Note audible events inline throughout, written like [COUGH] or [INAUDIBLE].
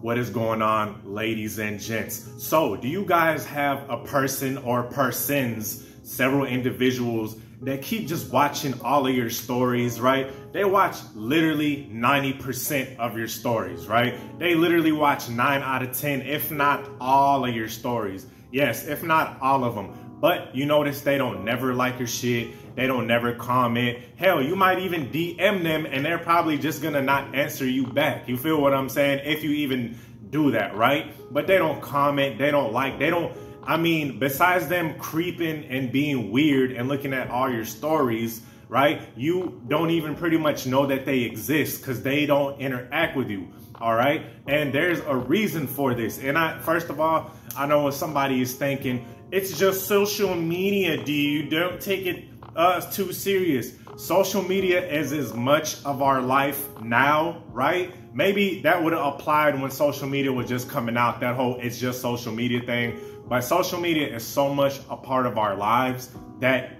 What is going on, ladies and gents? So, do you guys have a person or persons, several individuals that keep just watching all of your stories, right? They watch literally 90% of your stories, right? They literally watch 9 out of 10, if not all of your stories. Yes, if not all of them. But you notice they don't never like your shit. They don't never comment. Hell, you might even DM them and they're probably just gonna not answer you back. You feel what I'm saying? If you even do that, right? But they don't comment, they don't like, they don't. I mean, besides them creeping and being weird and looking at all your stories, right? You don't even pretty much know that they exist because they don't interact with you. All right. And there's a reason for this. And I, first of all, I know what somebody is thinking, it's just social media, dude. Don't take it uh, too serious. Social media is as much of our life now, right? Maybe that would have applied when social media was just coming out, that whole it's just social media thing. But social media is so much a part of our lives that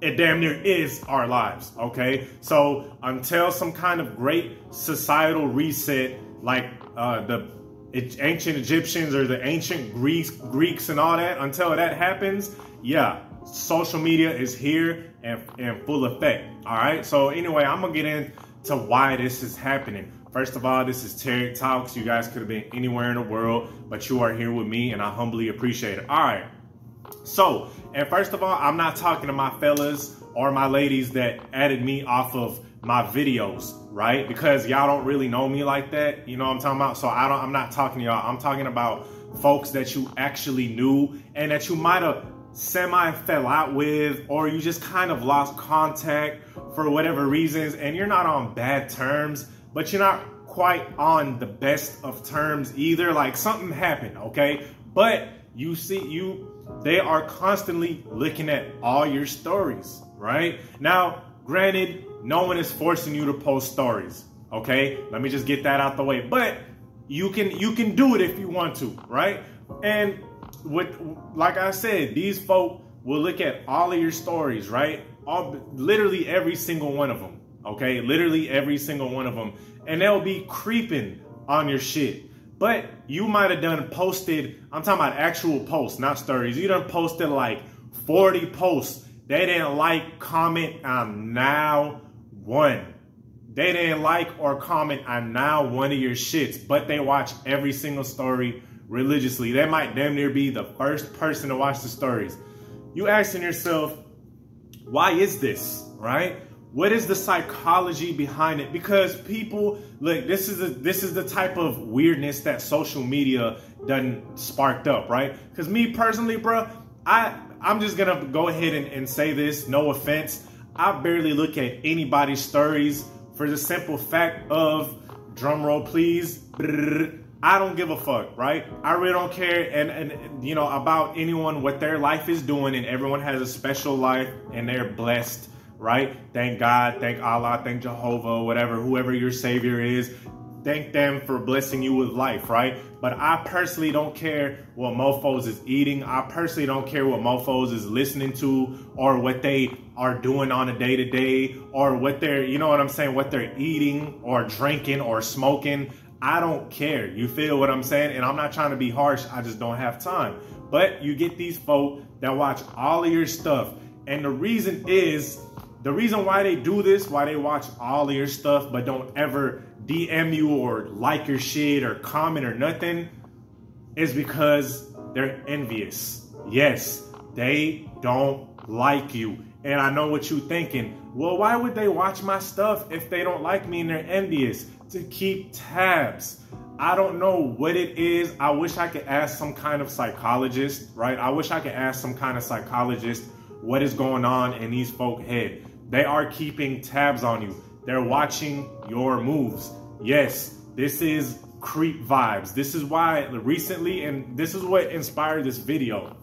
it damn near is our lives, okay? So until some kind of great societal reset, like uh, the ancient Egyptians or the ancient Greeks, Greeks and all that, until that happens, yeah, social media is here and in full effect. All right. So anyway, I'm gonna get into why this is happening. First of all, this is Tarik Talks. You guys could have been anywhere in the world, but you are here with me, and I humbly appreciate it. All right. So, and first of all, I'm not talking to my fellas or my ladies that added me off of my videos, right? Because y'all don't really know me like that. You know what I'm talking about? So I don't I'm not talking to y'all. I'm talking about folks that you actually knew and that you might have semi fell out with, or you just kind of lost contact for whatever reasons, and you're not on bad terms, but you're not quite on the best of terms either. Like something happened, okay? But you see, you they are constantly looking at all your stories, right? Now, granted, no one is forcing you to post stories, okay? Let me just get that out the way. But you can you can do it if you want to, right? And with like I said, these folk will look at all of your stories, right? All literally every single one of them. Okay, literally every single one of them, and they'll be creeping on your shit. But you might have done posted. I'm talking about actual posts, not stories. You done posted like 40 posts. They didn't like, comment on now one. They didn't like or comment on now one of your shits, but they watch every single story religiously. They might damn near be the first person to watch the stories. You asking yourself, why is this, right? What is the psychology behind it? Because people look, this is a, this is the type of weirdness that social media done sparked up, right? Because me personally, bro, I I'm just gonna go ahead and, and say this, no offense. I barely look at anybody's stories for the simple fact of drum roll please. I don't give a fuck, right? I really don't care and, and you know about anyone what their life is doing and everyone has a special life and they're blessed, right? Thank God, thank Allah, thank Jehovah, whatever, whoever your savior is. Thank them for blessing you with life, right? But I personally don't care what mofos is eating. I personally don't care what mofos is listening to or what they are doing on a day to day or what they're, you know what I'm saying, what they're eating or drinking or smoking. I don't care. You feel what I'm saying? And I'm not trying to be harsh. I just don't have time. But you get these folk that watch all of your stuff. And the reason is, the reason why they do this, why they watch all your stuff, but don't ever DM you or like your shit or comment or nothing, is because they're envious. Yes, they don't like you. And I know what you're thinking. Well, why would they watch my stuff if they don't like me and they're envious? to keep tabs. I don't know what it is. I wish I could ask some kind of psychologist, right? I wish I could ask some kind of psychologist what is going on in these folk head. They are keeping tabs on you. They're watching your moves. Yes, this is creep vibes. This is why recently, and this is what inspired this video.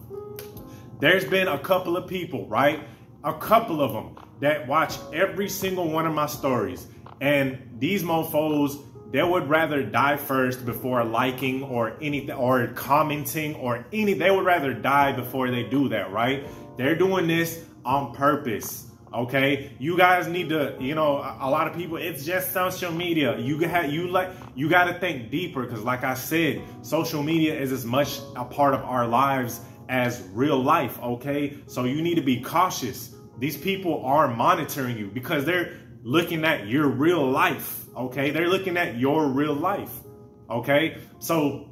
There's been a couple of people, right? A couple of them that watch every single one of my stories and these mofos, they would rather die first before liking or anything or commenting or any they would rather die before they do that, right? They're doing this on purpose. Okay, you guys need to, you know, a lot of people. It's just social media. You have you like you got to think deeper because, like I said, social media is as much a part of our lives as real life. Okay, so you need to be cautious. These people are monitoring you because they're looking at your real life. Okay, they're looking at your real life. Okay, so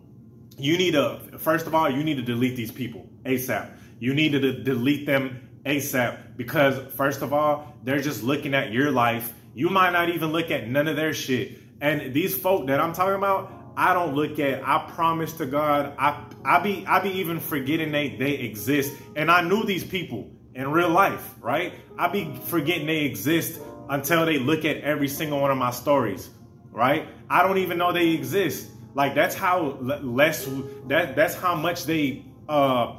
you need to first of all you need to delete these people ASAP. You need to delete them ASAP because, first of all, they're just looking at your life. You might not even look at none of their shit. And these folk that I'm talking about, I don't look at. I promise to God, I I be I be even forgetting they they exist. And I knew these people in real life, right? I be forgetting they exist until they look at every single one of my stories, right? I don't even know they exist. Like that's how less that that's how much they uh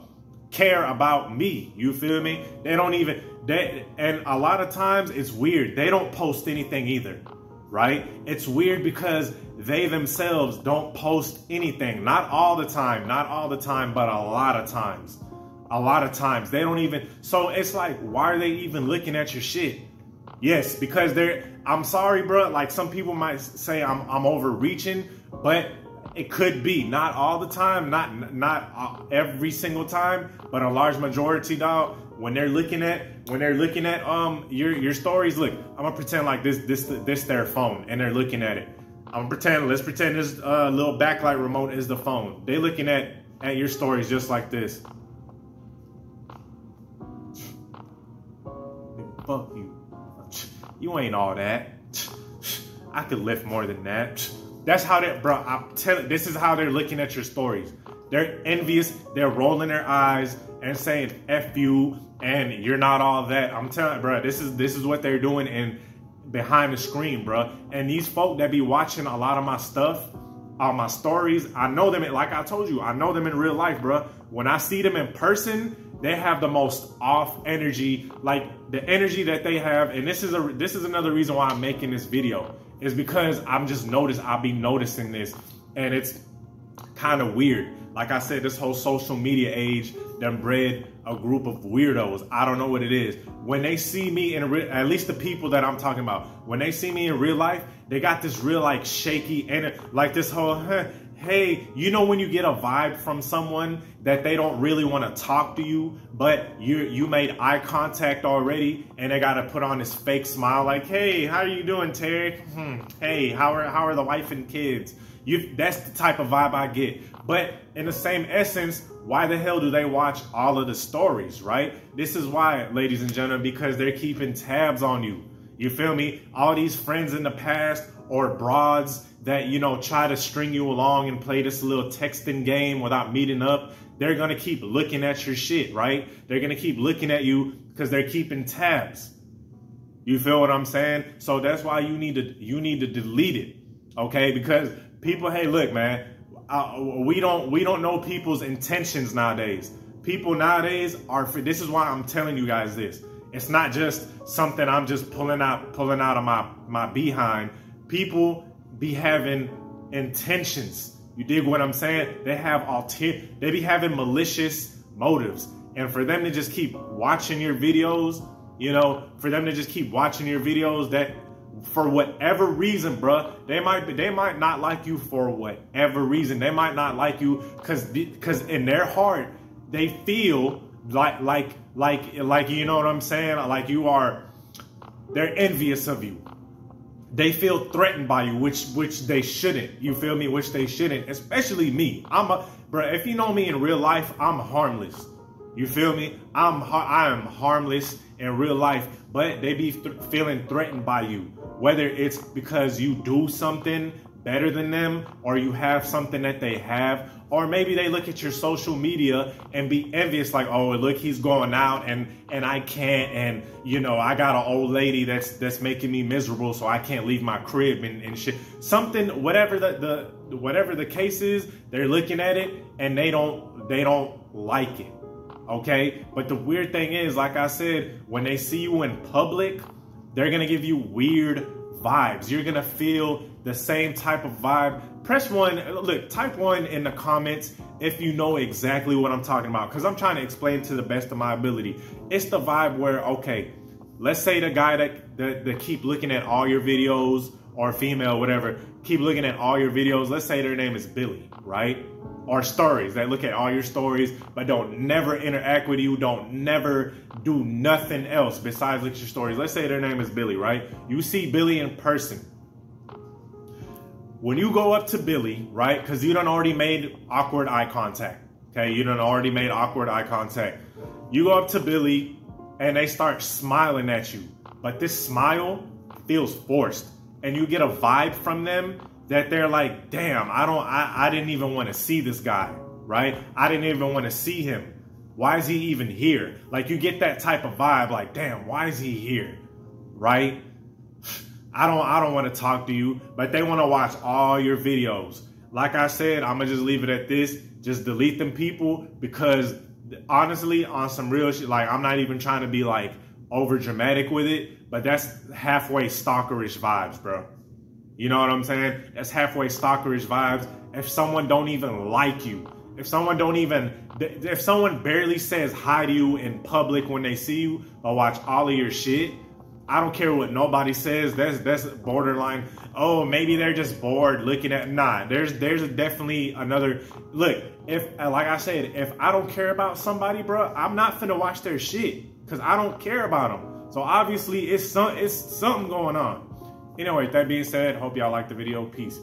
care about me. You feel me? They don't even they and a lot of times it's weird. They don't post anything either. Right? It's weird because they themselves don't post anything. Not all the time, not all the time, but a lot of times. A lot of times they don't even so it's like why are they even looking at your shit? Yes, because they're I'm sorry, bro. Like some people might say I'm I'm overreaching, but it could be not all the time, not not every single time, but a large majority, dog. When they're looking at when they're looking at um your your stories, look, I'm gonna pretend like this this this their phone, and they're looking at it. I'm gonna pretend. Let's pretend this uh, little backlight remote is the phone. They looking at at your stories just like this. Fuck you. [LAUGHS] You ain't all that. [LAUGHS] I could lift more than that. [LAUGHS] That's how they, bro. I'm telling. This is how they're looking at your stories. They're envious. They're rolling their eyes and saying "f you" and you're not all that. I'm telling, bro. This is this is what they're doing and behind the screen, bro. And these folk that be watching a lot of my stuff, all my stories, I know them. Like I told you, I know them in real life, bro. When I see them in person, they have the most off energy, like the energy that they have. And this is a this is another reason why I'm making this video is because I'm just noticed I'll be noticing this and it's kind of weird. Like I said, this whole social media age done bred a group of weirdos. I don't know what it is. When they see me in real, at least the people that I'm talking about, when they see me in real life, they got this real like shaky and like this whole [LAUGHS] hey, you know when you get a vibe from someone that they don't really want to talk to you, but you you made eye contact already, and they got to put on this fake smile, like, hey, how are you doing, Tarik? Hmm. Hey, how are how are the wife and kids? You that's the type of vibe I get. But in the same essence, why the hell do they watch all of the stories, right? This is why, ladies and gentlemen, because they're keeping tabs on you. You feel me? All these friends in the past or broads that, you know, try to string you along and play this little texting game without meeting up, they're going to keep looking at your shit, right? They're going to keep looking at you because they're keeping tabs. You feel what I'm saying? So that's why you need to you need to delete it. Okay? Because people, hey, look, man, uh, we don't we don't know people's intentions nowadays. People nowadays are this is why I'm telling you guys this. It's not just something I'm just pulling out pulling out of my my behind. People be having intentions. You dig what I'm saying? They have alter they be having malicious motives. And for them to just keep watching your videos, you know, for them to just keep watching your videos that for whatever reason, bruh, they might they might not like you for whatever reason. They might not like you cuz cuz in their heart they feel like like like like you know what I'm saying? Like you are they're envious of you they feel threatened by you, which which they shouldn't. You feel me? Which they shouldn't. Especially me. I'm a bro. If you know me in real life, I'm harmless. You feel me? I'm I am harmless in real life, but they be th- feeling threatened by you. Whether it's because you do something better than them or you have something that they have or maybe they look at your social media and be envious like oh look he's going out and and i can't and you know i got an old lady that's that's making me miserable so i can't leave my crib and, and shit. Something whatever the, the whatever the case is they're looking at it and they don't they don't like it okay? But the weird thing is like i said when they see you in public they're gonna give you weird vibes. You're gonna feel the same type of vibe. Press one, look, type one in the comments if you know exactly what I'm talking about, because I'm trying to explain to the best of my ability. It's the vibe where, okay, let's say the guy that, that, that keep looking at all your videos or female, whatever, keep looking at all your videos. Let's say their name is Billy, right? Or stories that look at all your stories, but don't never interact with you, don't never do nothing else besides look at your stories. Let's say their name is Billy, right? You see Billy in person. When you go up to Billy, right? Because you done already made awkward eye contact. Okay, you done already made awkward eye contact. You go up to Billy and they start smiling at you. But this smile feels forced. And you get a vibe from them that they're like, damn, I don't I, I didn't even want to see this guy, right? I didn't even want to see him. Why is he even here? Like you get that type of vibe, like, damn, why is he here? Right? I don't I don't want to talk to you, but they want to watch all your videos. Like I said, I'm gonna just leave it at this. Just delete them people because honestly, on some real shit, like I'm not even trying to be like over dramatic with it, but that's halfway stalkerish vibes, bro. You know what I'm saying? That's halfway stalkerish vibes. If someone don't even like you, if someone don't even, if someone barely says hi to you in public when they see you or watch all of your shit, I don't care what nobody says. That's that's borderline. Oh, maybe they're just bored looking at. Nah, there's there's definitely another look. If like I said, if I don't care about somebody, bro, I'm not finna watch their shit because I don't care about them. So obviously, it's some it's something going on. Anyway, that being said, hope y'all like the video. Peace.